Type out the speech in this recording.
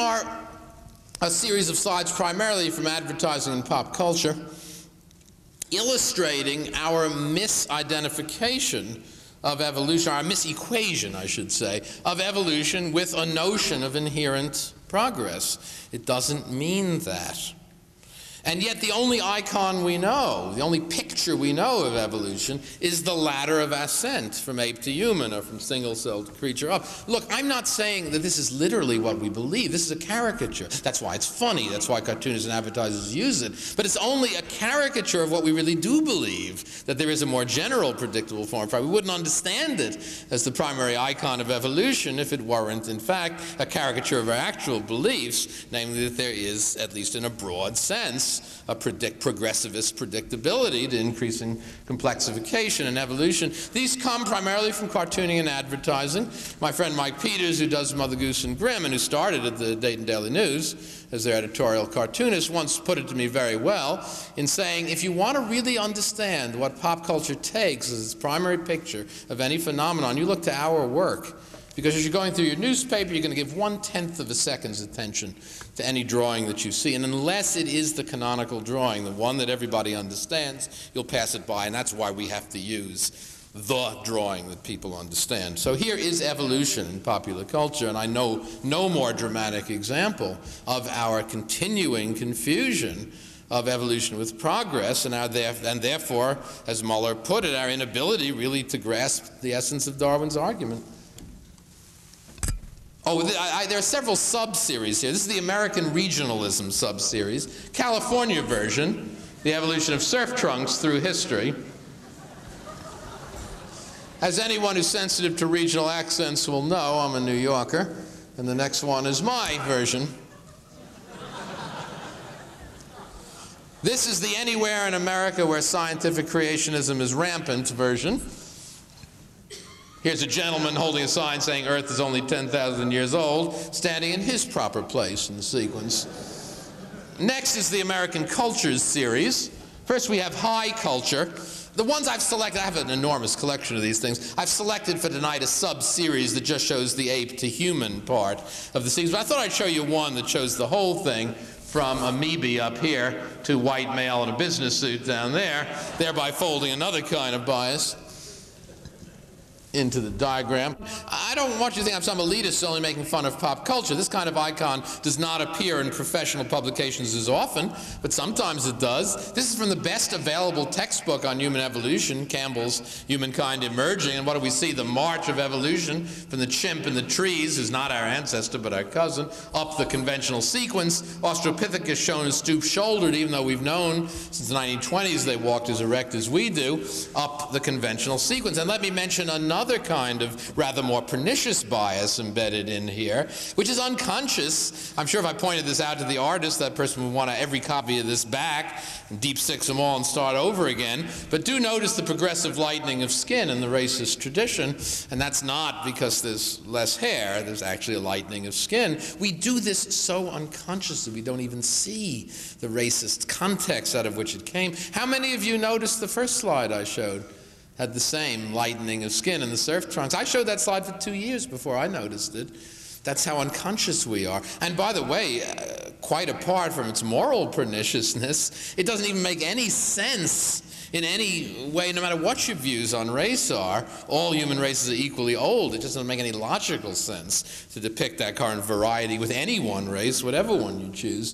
are a series of slides primarily from advertising and pop culture illustrating our misidentification of evolution, our misequation, I should say, of evolution with a notion of inherent progress. It doesn't mean that. And yet, the only icon we know, the only picture we know of evolution, is the ladder of ascent from ape to human or from single celled creature up. Look, I'm not saying that this is literally what we believe. This is a caricature. That's why it's funny. That's why cartoonists and advertisers use it. But it's only a caricature of what we really do believe that there is a more general predictable form We wouldn't understand it as the primary icon of evolution if it weren't, in fact, a caricature of our actual beliefs, namely that there is, at least in a broad sense, a predict progressivist predictability to increasing complexification and evolution. These come primarily from cartooning and advertising. My friend Mike Peters, who does Mother Goose and Grimm and who started at the Dayton Daily News as their editorial cartoonist, once put it to me very well in saying, if you want to really understand what pop culture takes as its primary picture of any phenomenon, you look to our work. Because as you're going through your newspaper, you're going to give one tenth of a second's attention to any drawing that you see. And unless it is the canonical drawing, the one that everybody understands, you'll pass it by. And that's why we have to use the drawing that people understand. So here is evolution in popular culture, and I know no more dramatic example of our continuing confusion of evolution with progress, and, our, and therefore, as Muller put it, our inability really to grasp the essence of Darwin's argument. Oh, I, I, there are several sub-series here. This is the American regionalism sub-series. California version, the evolution of surf trunks through history. As anyone who's sensitive to regional accents will know, I'm a New Yorker. And the next one is my version. This is the anywhere in America where scientific creationism is rampant version. Here's a gentleman holding a sign saying Earth is only 10,000 years old, standing in his proper place in the sequence. Next is the American Cultures series. First, we have high culture. The ones I've selected, I have an enormous collection of these things. I've selected for tonight a sub-series that just shows the ape to human part of the series. But I thought I'd show you one that shows the whole thing from amoeba up here to white male in a business suit down there, thereby folding another kind of bias into the diagram. I don't want you to think I'm some elitist only making fun of pop culture. This kind of icon does not appear in professional publications as often, but sometimes it does. This is from the best available textbook on human evolution, Campbell's Humankind Emerging. And what do we see? The march of evolution from the chimp in the trees, who's not our ancestor but our cousin, up the conventional sequence. Australopithecus shown as stoop-shouldered, even though we've known since the 1920s they walked as erect as we do, up the conventional sequence. And let me mention another another kind of rather more pernicious bias embedded in here, which is unconscious. I'm sure if I pointed this out to the artist, that person would want every copy of this back, and deep six them all and start over again. But do notice the progressive lightening of skin in the racist tradition, and that's not because there's less hair, there's actually a lightening of skin. We do this so unconsciously, we don't even see the racist context out of which it came. How many of you noticed the first slide I showed? Had the same lightening of skin in the surf trunks. I showed that slide for two years before I noticed it. That's how unconscious we are. And by the way, uh, quite apart from its moral perniciousness, it doesn't even make any sense in any way, no matter what your views on race are. All human races are equally old. It just doesn't make any logical sense to depict that current variety with any one race, whatever one you choose.